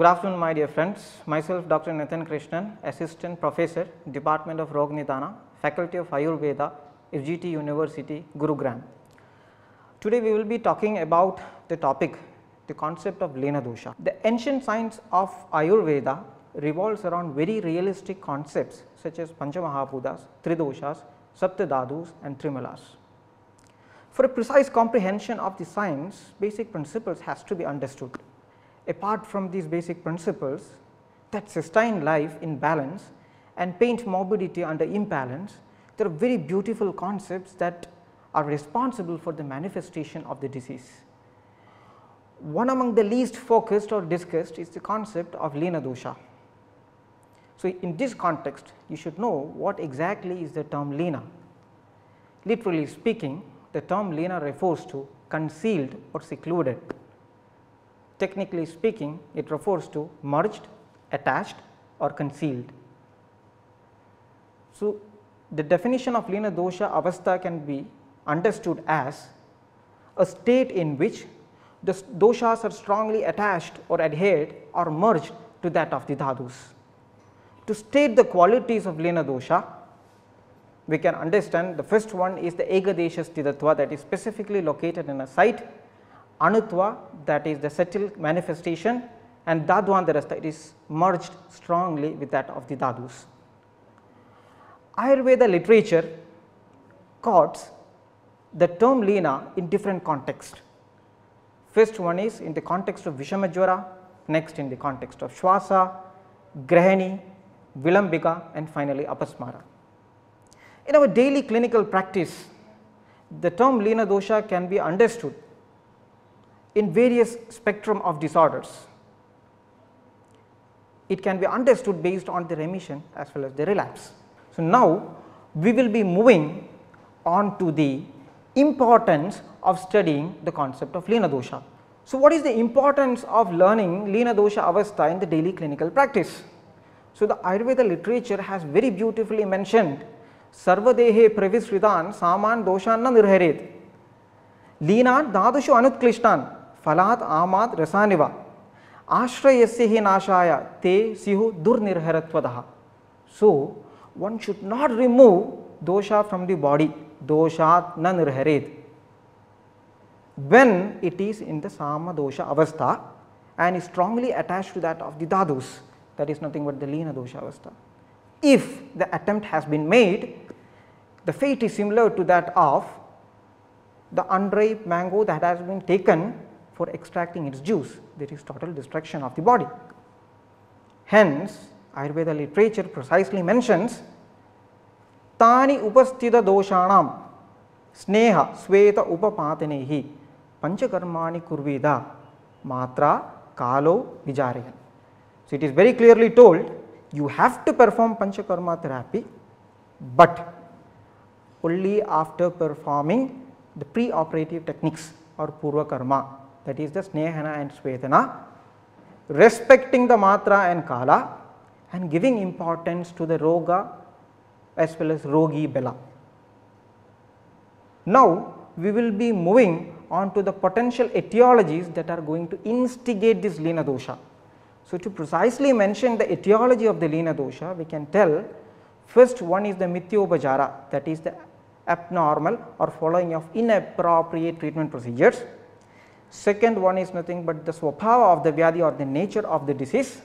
Good afternoon, my dear friends. Myself, Dr. Nithin Krishnan, Assistant Professor, Department of Rog Nidana, Faculty of Ayurveda, SGT University, Gurugram. Today, we will be talking about the topic, the concept of Lena Dosha. The ancient science of Ayurveda revolves around very realistic concepts such as Panchamahabhutas, Tridoshas, Saptadadus, and Trimalas. For a precise comprehension of the science, basic principles has to be understood. Apart from these basic principles that sustain life in balance and paint morbidity under imbalance, there are very beautiful concepts that are responsible for the manifestation of the disease. One among the least focused or discussed is the concept of Lena dosha. So, in this context you should know what exactly is the term Lena. Literally speaking the term Lena refers to concealed or secluded. Technically speaking it refers to merged, attached or concealed. So, the definition of Lena dosha avastha can be understood as a state in which the doshas are strongly attached or adhered or merged to that of the dhadus. To state the qualities of Lena dosha, we can understand the first one is the Egadesha Sthitatva that is specifically located in a site, Anutva that is the subtle manifestation and Dadwandarastha it is merged strongly with that of the Dadus. Ayurveda literature quotes the term Lena in different contexts. First one is in the context of Vishamajwara, next in the context of Shwasa, Grahani, Vilambika and finally Apasmara. In our daily clinical practice, the term Lena dosha can be understood in various spectrum of disorders. It can be understood based on the remission as well as the relapse. So, now we will be moving on to the importance of studying the concept of Lena dosha. So, what is the importance of learning Lena dosha avastha in the daily clinical practice? So, the Ayurveda literature has very beautifully mentioned सर्वदेहे प्रविश्रिता सामान दोषान्न निर्हरेत लीना धादुषु अनुत्लिष्टा फला आमा रसानिव आश्रय से ही नाशाय ते सिहु दुर्निर्हरत्वद so one should not remove dosha from the body दोषात् न निर्हरेत when it is in the sama dosha avastha and strongly attach to that of the dhatus that is nothing but the lean dosha doshavastha if the attempt has been made, the fate is similar to that of the unripe mango that has been taken for extracting its juice, there is total destruction of the body. Hence, Ayurveda literature precisely mentions tani upasthita doshanam sneha sveta upapatenehi panchakarmani kurveda matra kalo vijarehan. So, it is very clearly told you have to perform panchakarma therapy, but only after performing the pre-operative techniques or purva karma that is the snehana and swedana, respecting the matra and kala and giving importance to the roga as well as rogi bela. Now, we will be moving on to the potential etiologies that are going to instigate this lena dosha. So, to precisely mention the etiology of the Lena dosha, we can tell first one is the mithyopachara that is the abnormal or following of inappropriate treatment procedures. Second one is nothing but the swabhava of the vyadi or the nature of the disease.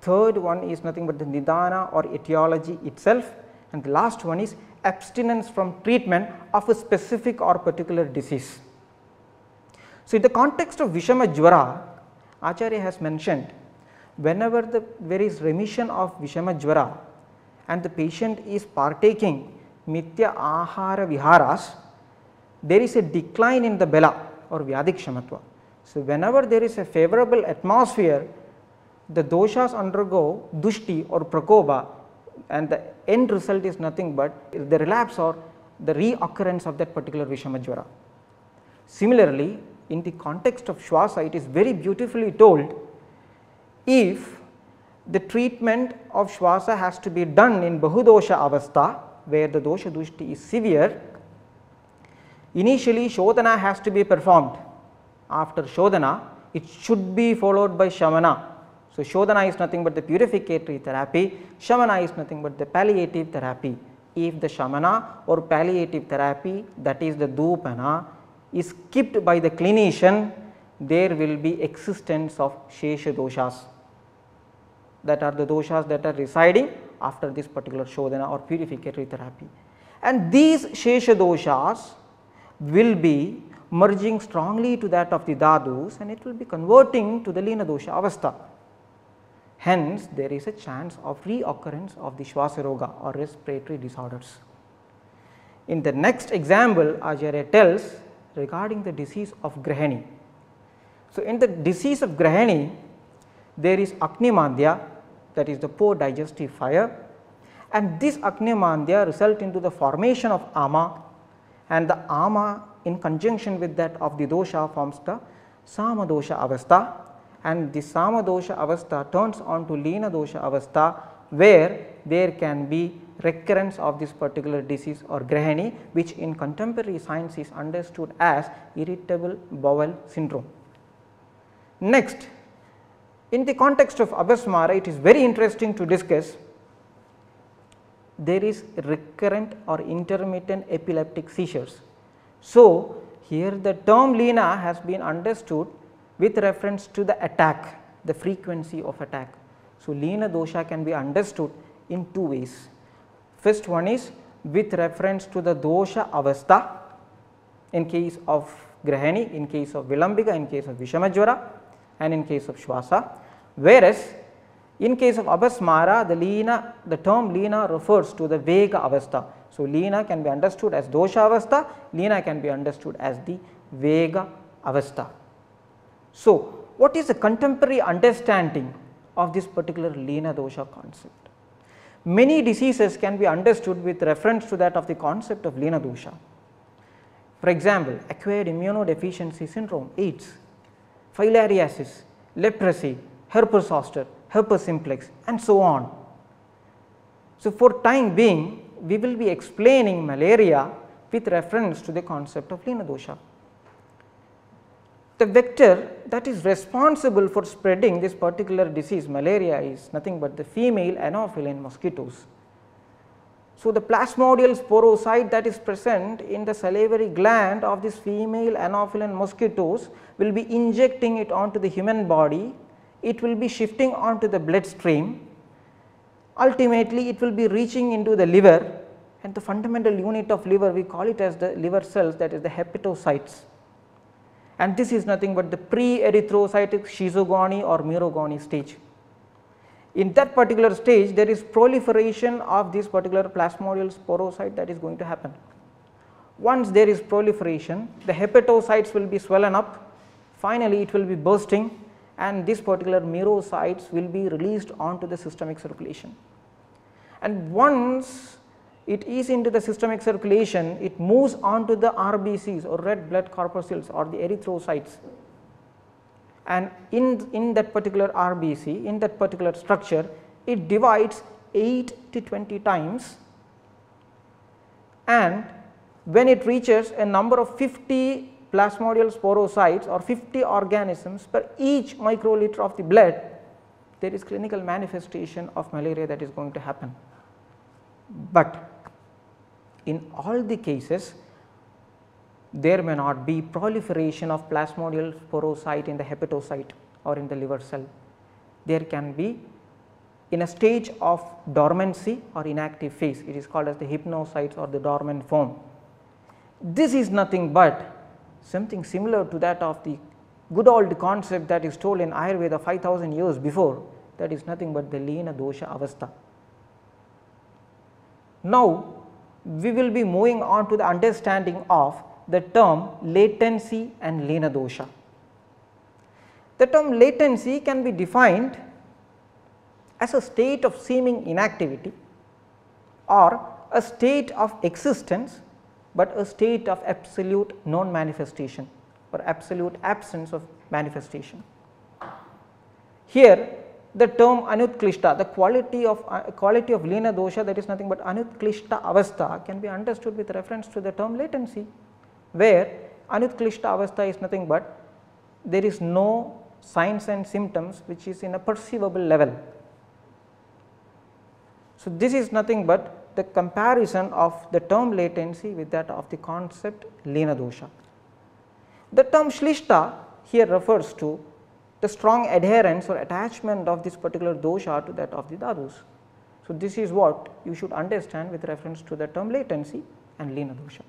Third one is nothing but the nidana or etiology itself and the last one is abstinence from treatment of a specific or particular disease. So, in the context of Vishama Jwara, Acharya has mentioned whenever the, there is remission of Vishama Jwara and the patient is partaking Mithya Ahara Viharas, there is a decline in the Bela or Vyadhikshamatva. So, whenever there is a favorable atmosphere, the doshas undergo dushti or prakoba and the end result is nothing but the relapse or the reoccurrence of that particular Vishamajvara. Similarly, in the context of Shwasa, it is very beautifully told if the treatment of Shwasa has to be done in Bahudosha Avastha where the dosha dushti is severe, Initially Shodhana has to be performed. After Shodhana, it should be followed by Shamana. So, Shodhana is nothing but the purificatory therapy, Shamana is nothing but the palliative therapy. If the Shamana or palliative therapy that is the Dupana is skipped by the clinician, there will be existence of Shesha doshas that are the doshas that are residing after this particular Shodhana or purificatory therapy. And these Shesha doshas will be merging strongly to that of the Dhadus and it will be converting to the Lina dosha avastha. Hence, there is a chance of reoccurrence of the Shwasaroga or respiratory disorders. In the next example, Acharya tells regarding the disease of Grahani. So, in the disease of Grahani, there is Agni that is the poor digestive fire and this Agni result into the formation of Ama and the Ama in conjunction with that of the dosha forms the Sama dosha avastha and the Sama dosha avastha turns on to Lina dosha avastha where there can be recurrence of this particular disease or grahani which in contemporary science is understood as irritable bowel syndrome. Next, in the context of Apasmara it is very interesting to discuss there is recurrent or intermittent epileptic seizures. So, here the term Lina has been understood with reference to the attack, the frequency of attack. So, Lina dosha can be understood in two ways. First one is with reference to the dosha avastha in case of Grahani, in case of Vilambika, in case of Vishamajvara and in case of Shwasa. Whereas, in case of Apasmara, the Lina, the term Lina refers to the Vega Avastha. So, Lina can be understood as Dosha Avastha, Lina can be understood as the Vega Avastha. So, what is the contemporary understanding of this particular Lina Dosha concept? Many diseases can be understood with reference to that of the concept of Lina Dosha. For example, acquired immunodeficiency syndrome, AIDS, filariasis, leprosy, herpes zoster, herpes simplex and so on. So, for time being we will be explaining malaria with reference to the concept of Lina dosha the vector that is responsible for spreading this particular disease malaria is nothing but the female anopheline mosquitoes. So, the plasmodial sporozoite that is present in the salivary gland of this female anopheline mosquitoes will be injecting it onto the human body, it will be shifting onto the bloodstream, ultimately it will be reaching into the liver and the fundamental unit of liver we call it as the liver cells that is the hepatocytes. And this is nothing but the pre-erythrocytic schizogony or merogony stage. In that particular stage there is proliferation of this particular plasmodial sporozoite that is going to happen. Once there is proliferation the hepatocytes will be swollen up finally it will be bursting and this particular merozoites will be released onto the systemic circulation. And once it is into the systemic circulation, it moves on to the RBCs or red blood corpuscles or the erythrocytes. And in, in that particular RBC, in that particular structure, it divides 8 to 20 times and when it reaches a number of 50 plasmodial sporozoites or 50 organisms per each microliter of the blood, there is clinical manifestation of malaria that is going to happen. But in all the cases there may not be proliferation of plasmodial sporozoite in the hepatocyte or in the liver cell. There can be in a stage of dormancy or inactive phase it is called as the hypnozoites or the dormant form. This is nothing but something similar to that of the good old concept that is told in Ayurveda 5000 years before that is nothing but the Lina dosha avastha. Now, we will be moving on to the understanding of the term latency and Lina dosha. The term latency can be defined as a state of seeming inactivity or a state of existence, but a state of absolute non manifestation or absolute absence of manifestation. Here the term anutklishta, the quality of uh, quality of lina dosha that is nothing but anutklishta avastha can be understood with reference to the term latency. Where Anutklishta avastha is nothing but there is no signs and symptoms which is in a perceivable level. So, this is nothing but the comparison of the term latency with that of the concept lena dosha. The term shlishta here refers to the strong adherence or attachment of this particular dosha to that of the dhadus. So, this is what you should understand with reference to the term latency and lena dosha.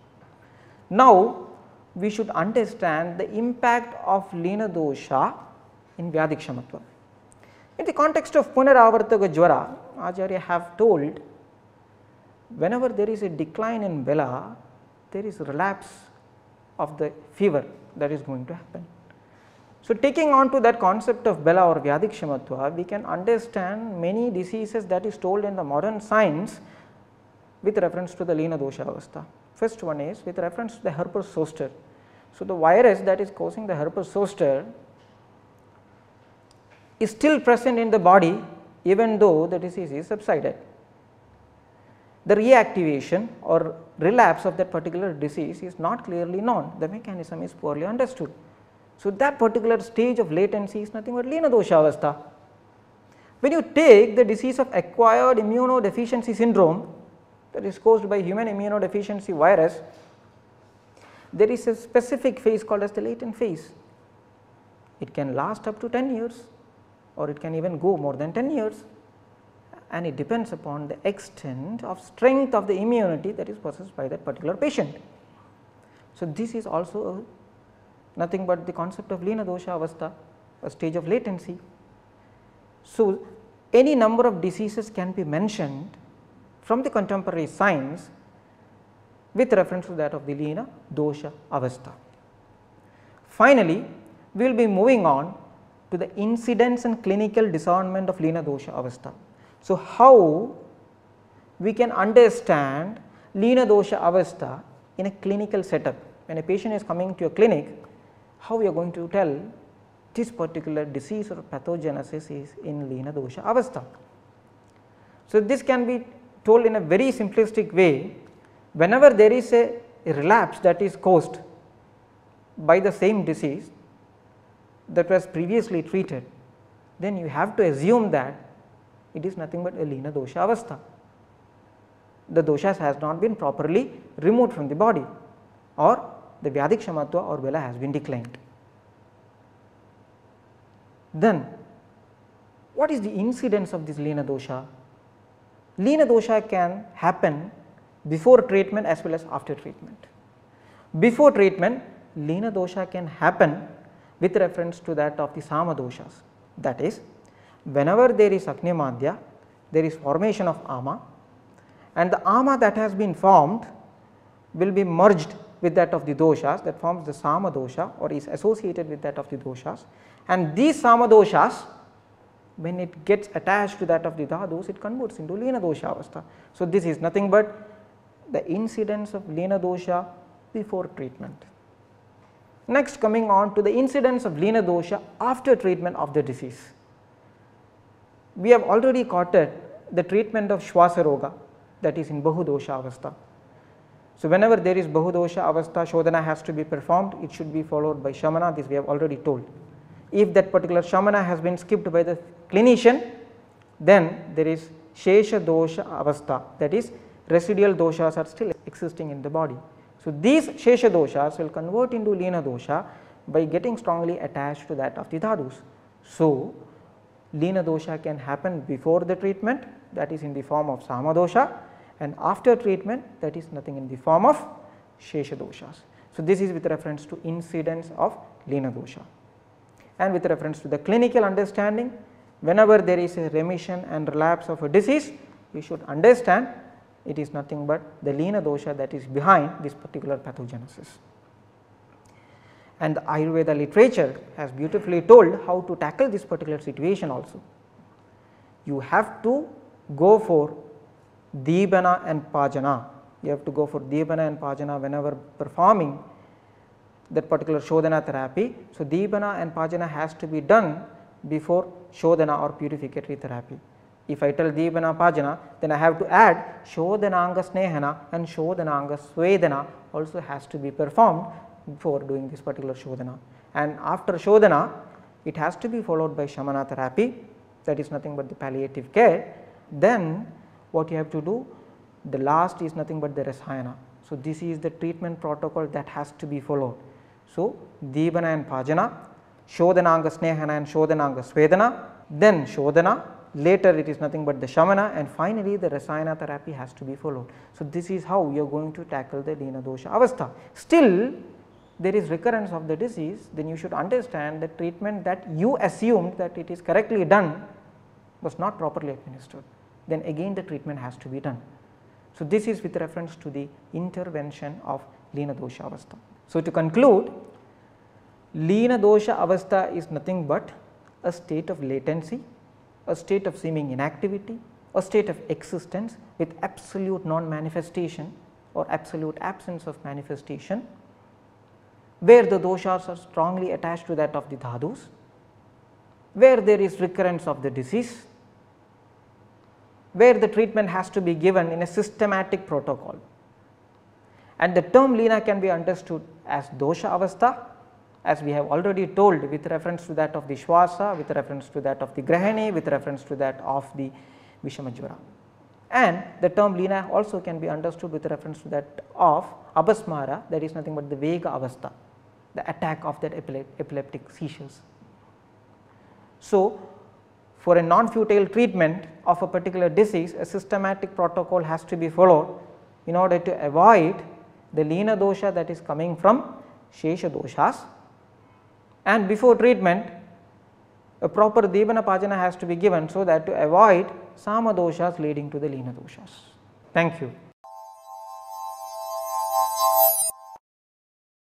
Now, we should understand the impact of lena dosha in Vyadhikshamatva. In the context of Punaravartaka Jwara, Acharya have told whenever there is a decline in Bela, there is relapse of the fever that is going to happen. So, taking on to that concept of Bela or Vyadhikshamatva, we can understand many diseases that is told in the modern science with reference to the Lena Dosha Avastha. First one is with reference to the herpes zoster. So, the virus that is causing the herpes zoster is still present in the body even though the disease is subsided. The reactivation or relapse of that particular disease is not clearly known, the mechanism is poorly understood. So, that particular stage of latency is nothing but Lena dosha avastha. When you take the disease of acquired immunodeficiency syndrome that is caused by human immunodeficiency virus, there is a specific phase called as the latent phase. It can last up to 10 years or it can even go more than 10 years and it depends upon the extent of strength of the immunity that is possessed by that particular patient. So, this is also nothing but the concept of Lena dosha avastha, a stage of latency. So, any number of diseases can be mentioned from the contemporary science with reference to that of the Lena dosha avastha. Finally, we will be moving on to the incidence and clinical discernment of Lena dosha avastha. So, how we can understand Lena dosha avastha in a clinical setup when a patient is coming to a clinic how we are going to tell this particular disease or pathogenesis is in Lena dosha avastha. So, this can be told in a very simplistic way whenever there is a, relapse that is caused by the same disease that was previously treated, then you have to assume that it is nothing but a Lena dosha avastha. The doshas has not been properly removed from the body or the Vyadhikshamatva or Bela has been declined. Then what is the incidence of this Lena dosha? Lena dosha can happen before treatment as well as after treatment. Before treatment, Lena dosha can happen with reference to that of the Sama doshas. That is, whenever there is Agnimadhya, there is formation of Ama and the Ama that has been formed will be merged with that of the doshas that forms the Sama dosha or is associated with that of the doshas and these Sama doshas when it gets attached to that of the dhadus it converts into Lena dosha avastha. So, this is nothing but the incidence of Lena dosha before treatment. Next coming on to the incidence of Lena dosha after treatment of the disease. We have already quoted the treatment of Shwasa Roga that is in Bahudosha avastha. So, whenever there is Bahudosha avastha Shodhana has to be performed it should be followed by Shamana this we have already told. If that particular Shamana has been skipped by the clinician then there is Shesha dosha avastha that is residual doshas are still existing in the body. So, these Shesha doshas will convert into Lena dosha by getting strongly attached to that of the dhadus. So, Lena dosha can happen before the treatment that is in the form of Sama dosha and after treatment that is nothing in the form of Shesha doshas. So, this is with reference to incidence of Lena dosha and with reference to the clinical understanding whenever there is a remission and relapse of a disease we should understand it is nothing but the Lena dosha that is behind this particular pathogenesis. And the Ayurveda literature has beautifully told how to tackle this particular situation also. You have to go for Deepana and Pachana, you have to go for Deepana and Pachana whenever performing that particular Shodhana therapy. So, Deepana and Pachana has to be done before Shodhana or purificatory therapy. If I tell Deepana Pachana, then I have to add Shodhananga Snehana and Shodhananga Swedana also has to be performed before doing this particular Shodhana. And after Shodhana, it has to be followed by Shamana therapy that is nothing but the palliative care. Then what you have to do, the last is nothing but the Rasayana. So, this is the treatment protocol that has to be followed. So, Deepana and Pachana, Shodhananga Snehana and Shodhananga Swedana, then Shodhana, later it is nothing but the Shamana and finally the Rasayana therapy has to be followed. So, this is how you are going to tackle the Lina Dosha Avastha. Still there is recurrence of the disease, then you should understand the treatment that you assumed that it is correctly done was not properly administered, then again the treatment has to be done. So, this is with reference to the intervention of Lina Dosha Avastha. So, to conclude, Lina Dosha Avastha is nothing but a state of latency, a state of seeming inactivity, a state of existence with absolute non-manifestation or absolute absence of manifestation where the doshas are strongly attached to that of the dhadus, where there is recurrence of the disease, where the treatment has to be given in a systematic protocol. And the term Lina can be understood as dosha avastha as we have already told with reference to that of the Shwasa, with reference to that of the Grahani, with reference to that of the Vishamajvara. And the term Lina also can be understood with reference to that of Apasmara that is nothing but the Vega Avastha the attack of that epileptic seizures. So, for a non-futile treatment of a particular disease, a systematic protocol has to be followed in order to avoid the Lina dosha that is coming from Shesha doshas and before treatment a proper Deepana Pachana has to be given so that to avoid Sama doshas leading to the Lina doshas. Thank you.